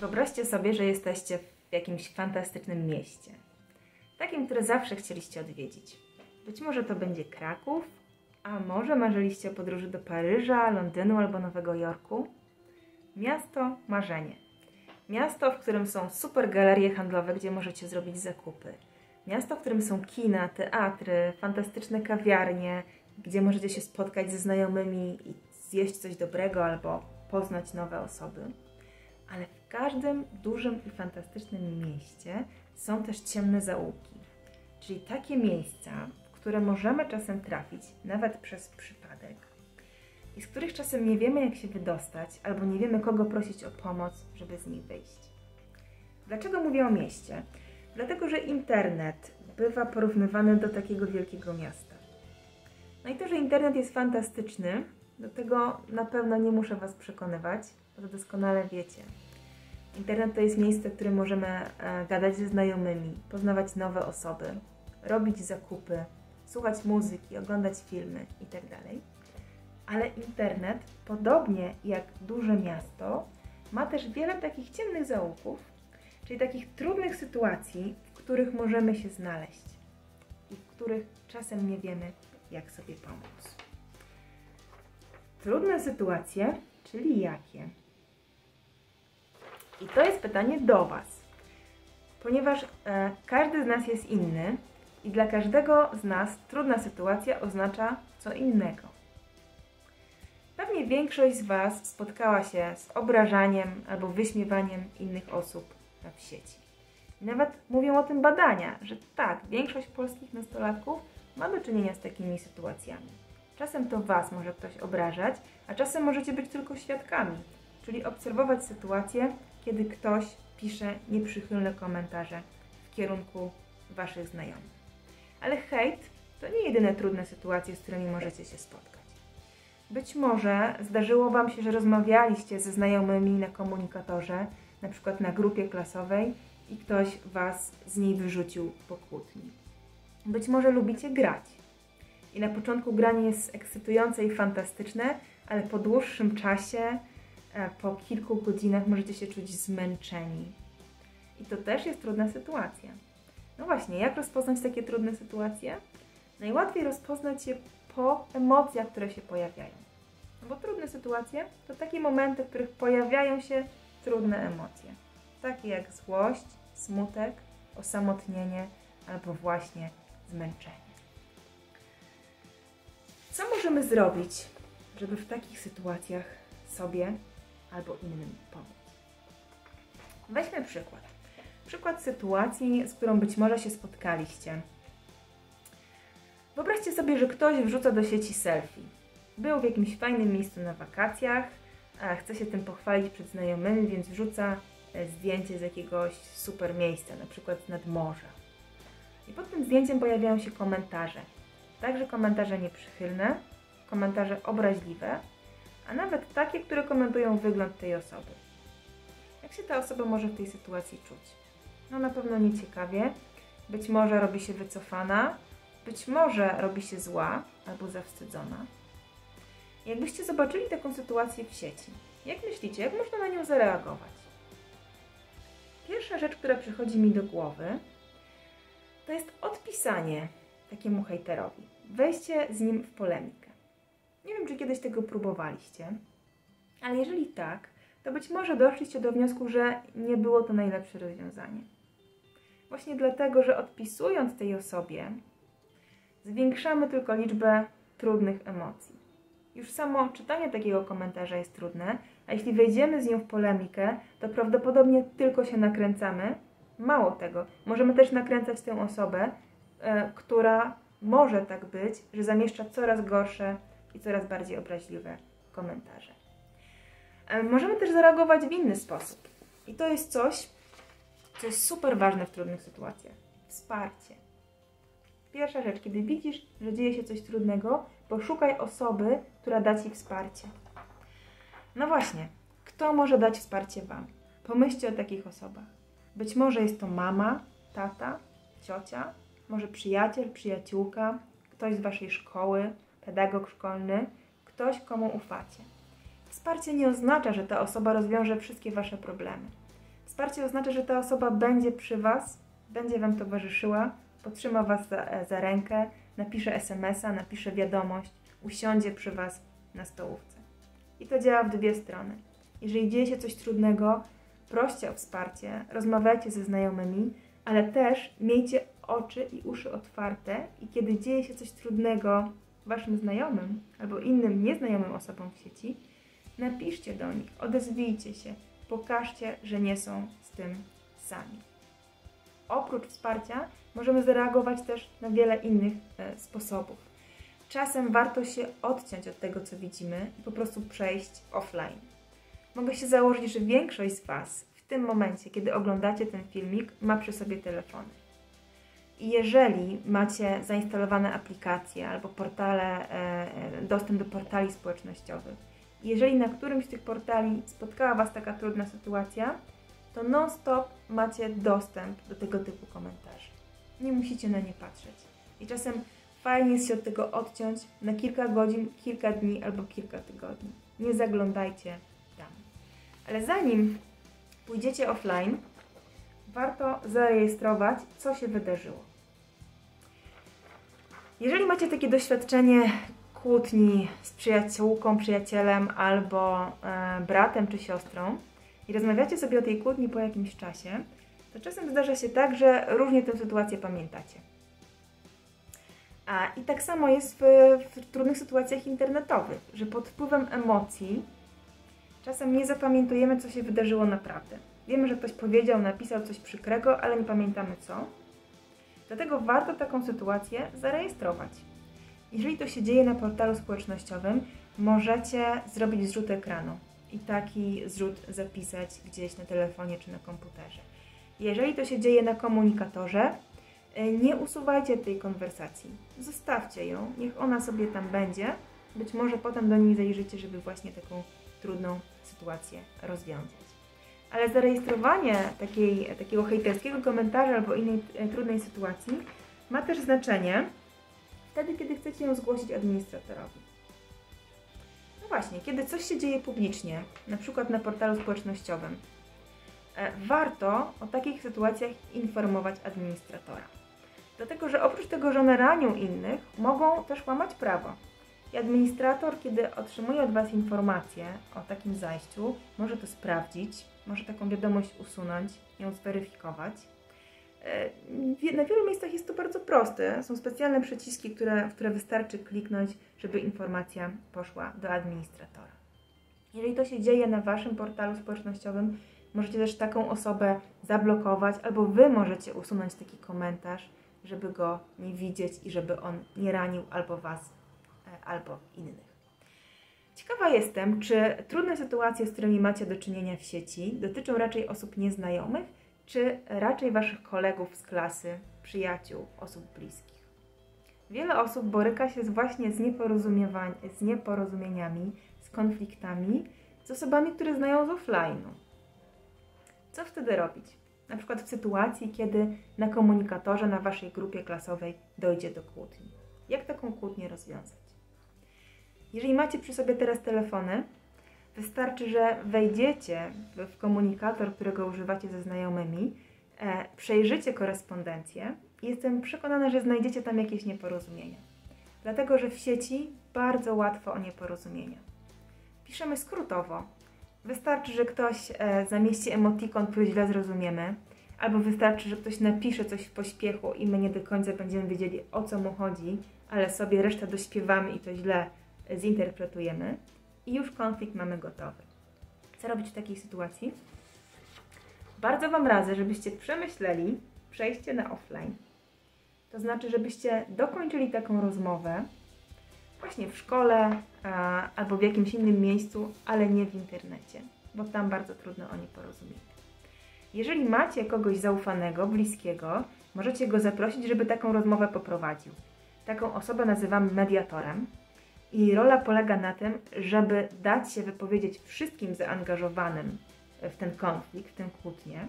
Wyobraźcie sobie, że jesteście w jakimś fantastycznym mieście. Takim, które zawsze chcieliście odwiedzić. Być może to będzie Kraków, a może marzyliście o podróży do Paryża, Londynu albo Nowego Jorku? Miasto marzenie. Miasto, w którym są super galerie handlowe, gdzie możecie zrobić zakupy. Miasto, w którym są kina, teatry, fantastyczne kawiarnie, gdzie możecie się spotkać ze znajomymi i zjeść coś dobrego albo poznać nowe osoby. Ale w każdym dużym i fantastycznym mieście są też ciemne zaułki, czyli takie miejsca, w które możemy czasem trafić, nawet przez przypadek, i z których czasem nie wiemy, jak się wydostać, albo nie wiemy, kogo prosić o pomoc, żeby z nich wyjść. Dlaczego mówię o mieście? Dlatego, że internet bywa porównywany do takiego wielkiego miasta. No i to, że internet jest fantastyczny, do tego na pewno nie muszę Was przekonywać, bo to doskonale wiecie. Internet to jest miejsce, w którym możemy e, gadać ze znajomymi, poznawać nowe osoby, robić zakupy, słuchać muzyki, oglądać filmy itd. Ale internet, podobnie jak duże miasto, ma też wiele takich ciemnych zaułków, czyli takich trudnych sytuacji, w których możemy się znaleźć i w których czasem nie wiemy, jak sobie pomóc. Trudne sytuacje, czyli jakie? I to jest pytanie do Was, ponieważ e, każdy z nas jest inny i dla każdego z nas trudna sytuacja oznacza co innego. Pewnie większość z Was spotkała się z obrażaniem albo wyśmiewaniem innych osób w sieci. Nawet mówią o tym badania, że tak, większość polskich nastolatków ma do czynienia z takimi sytuacjami. Czasem to Was może ktoś obrażać, a czasem możecie być tylko świadkami, czyli obserwować sytuację, kiedy ktoś pisze nieprzychylne komentarze w kierunku Waszych znajomych. Ale hejt to nie jedyne trudne sytuacje, z którymi możecie się spotkać. Być może zdarzyło Wam się, że rozmawialiście ze znajomymi na komunikatorze, na przykład na grupie klasowej i ktoś Was z niej wyrzucił po kłótni. Być może lubicie grać. I na początku granie jest ekscytujące i fantastyczne, ale po dłuższym czasie E, po kilku godzinach możecie się czuć zmęczeni. I to też jest trudna sytuacja. No właśnie, jak rozpoznać takie trudne sytuacje? Najłatwiej rozpoznać je po emocjach, które się pojawiają. No bo trudne sytuacje to takie momenty, w których pojawiają się trudne emocje. Takie jak złość, smutek, osamotnienie albo właśnie zmęczenie. Co możemy zrobić, żeby w takich sytuacjach sobie albo innym pomóc. Weźmy przykład. Przykład sytuacji, z którą być może się spotkaliście. Wyobraźcie sobie, że ktoś wrzuca do sieci selfie. Był w jakimś fajnym miejscu na wakacjach, chce się tym pochwalić przed znajomymi, więc wrzuca e, zdjęcie z jakiegoś super miejsca, na przykład nad morza. I pod tym zdjęciem pojawiają się komentarze. Także komentarze nieprzychylne, komentarze obraźliwe, a nawet takie, które komentują wygląd tej osoby. Jak się ta osoba może w tej sytuacji czuć? No na pewno nieciekawie, być może robi się wycofana, być może robi się zła albo zawstydzona. Jakbyście zobaczyli taką sytuację w sieci, jak myślicie, jak można na nią zareagować? Pierwsza rzecz, która przychodzi mi do głowy, to jest odpisanie takiemu hejterowi, wejście z nim w polemikę. Nie wiem, czy kiedyś tego próbowaliście, ale jeżeli tak, to być może doszliście do wniosku, że nie było to najlepsze rozwiązanie. Właśnie dlatego, że odpisując tej osobie, zwiększamy tylko liczbę trudnych emocji. Już samo czytanie takiego komentarza jest trudne, a jeśli wejdziemy z nią w polemikę, to prawdopodobnie tylko się nakręcamy. Mało tego, możemy też nakręcać tę osobę, która może tak być, że zamieszcza coraz gorsze i coraz bardziej obraźliwe komentarze. E, możemy też zareagować w inny sposób. I to jest coś, co jest super ważne w trudnych sytuacjach. Wsparcie. Pierwsza rzecz, kiedy widzisz, że dzieje się coś trudnego, poszukaj osoby, która da Ci wsparcie. No właśnie, kto może dać wsparcie Wam? Pomyślcie o takich osobach. Być może jest to mama, tata, ciocia, może przyjaciel, przyjaciółka, ktoś z Waszej szkoły, pedagog szkolny, ktoś, komu ufacie. Wsparcie nie oznacza, że ta osoba rozwiąże wszystkie Wasze problemy. Wsparcie oznacza, że ta osoba będzie przy Was, będzie Wam towarzyszyła, potrzyma Was za, za rękę, napisze SMS-a, napisze wiadomość, usiądzie przy Was na stołówce. I to działa w dwie strony. Jeżeli dzieje się coś trudnego, proście o wsparcie, rozmawiajcie ze znajomymi, ale też miejcie oczy i uszy otwarte i kiedy dzieje się coś trudnego Waszym znajomym albo innym nieznajomym osobom w sieci, napiszcie do nich, odezwijcie się, pokażcie, że nie są z tym sami. Oprócz wsparcia możemy zareagować też na wiele innych e, sposobów. Czasem warto się odciąć od tego, co widzimy i po prostu przejść offline. Mogę się założyć, że większość z Was w tym momencie, kiedy oglądacie ten filmik, ma przy sobie telefony. Jeżeli macie zainstalowane aplikacje albo portale, e, dostęp do portali społecznościowych, jeżeli na którymś z tych portali spotkała Was taka trudna sytuacja, to non-stop macie dostęp do tego typu komentarzy. Nie musicie na nie patrzeć. I czasem fajnie jest się od tego odciąć na kilka godzin, kilka dni albo kilka tygodni. Nie zaglądajcie tam. Ale zanim pójdziecie offline, warto zarejestrować, co się wydarzyło. Jeżeli macie takie doświadczenie kłótni z przyjaciółką, przyjacielem albo e, bratem czy siostrą i rozmawiacie sobie o tej kłótni po jakimś czasie, to czasem zdarza się tak, że różnie tę sytuację pamiętacie. A, I tak samo jest w, w trudnych sytuacjach internetowych, że pod wpływem emocji czasem nie zapamiętujemy, co się wydarzyło naprawdę. Wiemy, że ktoś powiedział, napisał coś przykrego, ale nie pamiętamy co. Dlatego warto taką sytuację zarejestrować. Jeżeli to się dzieje na portalu społecznościowym, możecie zrobić zrzut ekranu i taki zrzut zapisać gdzieś na telefonie czy na komputerze. Jeżeli to się dzieje na komunikatorze, e, nie usuwajcie tej konwersacji. Zostawcie ją, niech ona sobie tam będzie. Być może potem do niej zajrzycie, żeby właśnie taką trudną sytuację rozwiązać. Ale zarejestrowanie takiej, takiego hejterskiego komentarza albo innej e, trudnej sytuacji ma też znaczenie, wtedy, kiedy chcecie ją zgłosić administratorowi. No właśnie, kiedy coś się dzieje publicznie, na przykład na portalu społecznościowym, e, warto o takich sytuacjach informować administratora. Dlatego, że oprócz tego, że one ranią innych, mogą też łamać prawo. I administrator, kiedy otrzymuje od Was informację o takim zajściu, może to sprawdzić, może taką wiadomość usunąć, ją zweryfikować E, na wielu miejscach jest to bardzo proste. Są specjalne przyciski, które, w które wystarczy kliknąć, żeby informacja poszła do administratora. Jeżeli to się dzieje na Waszym portalu społecznościowym, możecie też taką osobę zablokować, albo Wy możecie usunąć taki komentarz, żeby go nie widzieć i żeby on nie ranił albo Was, albo innych. Ciekawa jestem, czy trudne sytuacje, z którymi macie do czynienia w sieci, dotyczą raczej osób nieznajomych, czy raczej Waszych kolegów z klasy, przyjaciół, osób bliskich. Wiele osób boryka się właśnie z, z nieporozumieniami, z konfliktami z osobami, które znają z offline'u. Co wtedy robić? Na przykład w sytuacji, kiedy na komunikatorze na Waszej grupie klasowej dojdzie do kłótni. Jak taką kłótnię rozwiązać? Jeżeli macie przy sobie teraz telefony, Wystarczy, że wejdziecie w komunikator, którego używacie ze znajomymi, e, przejrzycie korespondencję i jestem przekonana, że znajdziecie tam jakieś nieporozumienia. Dlatego, że w sieci bardzo łatwo o nieporozumienia. Piszemy skrótowo. Wystarczy, że ktoś e, zamieści emotikon, który źle zrozumiemy, albo wystarczy, że ktoś napisze coś w pośpiechu i my nie do końca będziemy wiedzieli o co mu chodzi, ale sobie resztę dośpiewamy i to źle zinterpretujemy i już konflikt mamy gotowy. Co robić w takiej sytuacji? Bardzo Wam radzę, żebyście przemyśleli przejście na offline. To znaczy, żebyście dokończyli taką rozmowę właśnie w szkole a, albo w jakimś innym miejscu, ale nie w internecie, bo tam bardzo trudno o nieporozumienie. Jeżeli macie kogoś zaufanego, bliskiego, możecie go zaprosić, żeby taką rozmowę poprowadził. Taką osobę nazywamy mediatorem, i rola polega na tym, żeby dać się wypowiedzieć wszystkim zaangażowanym w ten konflikt, w tę kłótnię,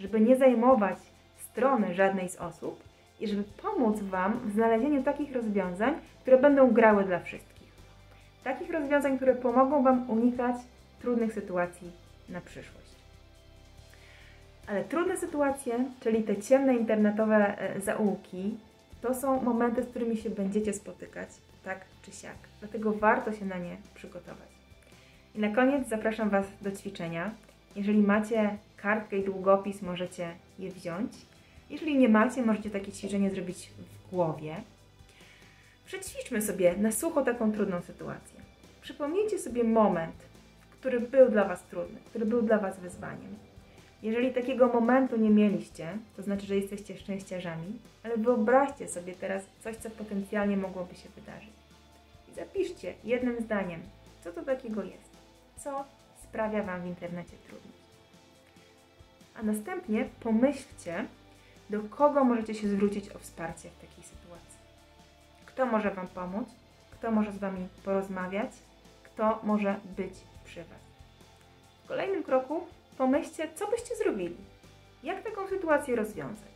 żeby nie zajmować strony żadnej z osób i żeby pomóc Wam w znalezieniu takich rozwiązań, które będą grały dla wszystkich. Takich rozwiązań, które pomogą Wam unikać trudnych sytuacji na przyszłość. Ale trudne sytuacje, czyli te ciemne internetowe e, zaułki, to są momenty, z którymi się będziecie spotykać, tak czy siak. Dlatego warto się na nie przygotować. I na koniec zapraszam Was do ćwiczenia. Jeżeli macie kartkę i długopis, możecie je wziąć. Jeżeli nie macie, możecie takie ćwiczenie zrobić w głowie. Przećwiczmy sobie na sucho taką trudną sytuację. Przypomnijcie sobie moment, który był dla Was trudny, który był dla Was wyzwaniem. Jeżeli takiego momentu nie mieliście, to znaczy, że jesteście szczęściarzami, ale wyobraźcie sobie teraz coś, co potencjalnie mogłoby się wydarzyć. I zapiszcie jednym zdaniem, co to takiego jest, co sprawia Wam w internecie trudność. A następnie pomyślcie, do kogo możecie się zwrócić o wsparcie w takiej sytuacji. Kto może Wam pomóc, kto może z Wami porozmawiać, kto może być przy Was. W kolejnym kroku pomyślcie, co byście zrobili. Jak taką sytuację rozwiązać?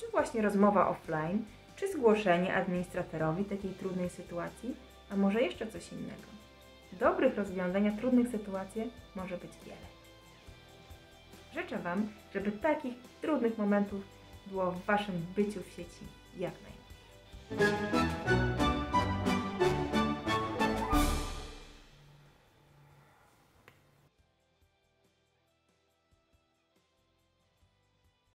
Czy właśnie rozmowa offline, czy zgłoszenie administratorowi takiej trudnej sytuacji, a może jeszcze coś innego. Dobrych rozwiązań trudnych sytuacjach może być wiele. Życzę Wam, żeby takich trudnych momentów było w Waszym byciu w sieci jak najmniej.